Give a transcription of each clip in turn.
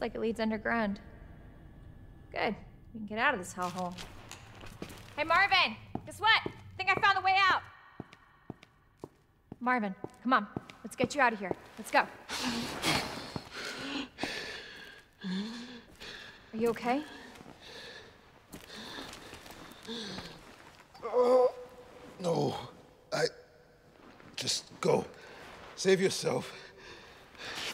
Looks like it leads underground. Good. We can get out of this hellhole. Hey, Marvin! Guess what? I think I found the way out! Marvin, come on. Let's get you out of here. Let's go. Are you okay? Oh, no. I. Just go. Save yourself.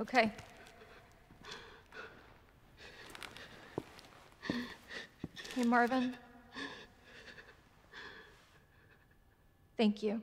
Okay. Hey, Marvin. Thank you.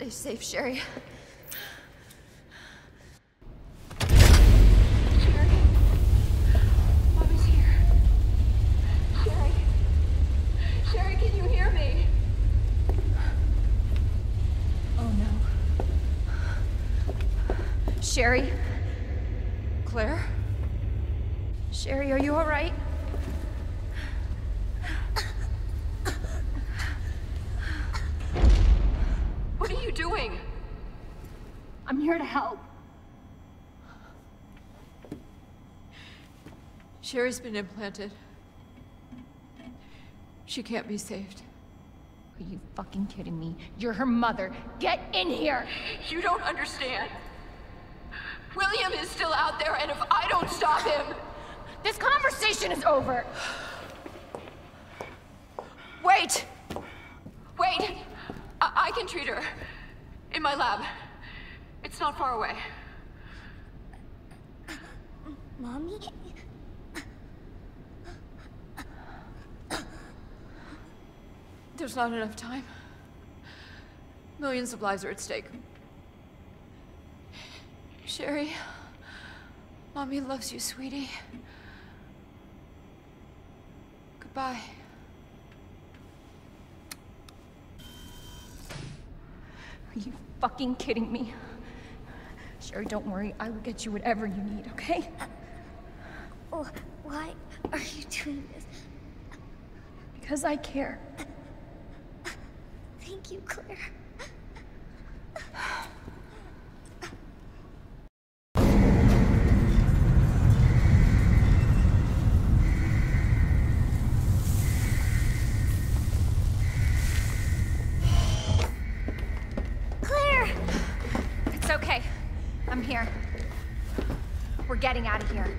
Stay safe, Sherry. Sherry? Mommy's here. Sherry? Sherry, can you hear me? Oh no. Sherry? Claire? Sherry, are you all right? What are you doing? I'm here to help. Sherry's been implanted. She can't be saved. Are you fucking kidding me? You're her mother. Get in here! You don't understand. William is still out there, and if I don't stop him. This conversation is over! Wait! Wait! I, I can treat her. In my lab. It's not far away. Mommy? There's not enough time. Millions of lives are at stake. Sherry, Mommy loves you, sweetie. Goodbye. Are you fucking kidding me? Sherry, don't worry. I will get you whatever you need, okay? Oh, why are you doing this? Because I care. Thank you. Claire! I'm here. We're getting out of here.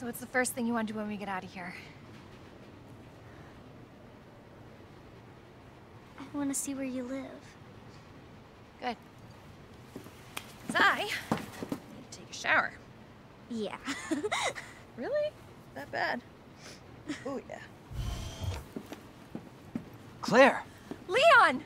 So what's the first thing you want to do when we get out of here? I want to see where you live. Good. 'Cause I need to take a shower. Yeah. Really? That bad? Oh, yeah. Claire! Leon!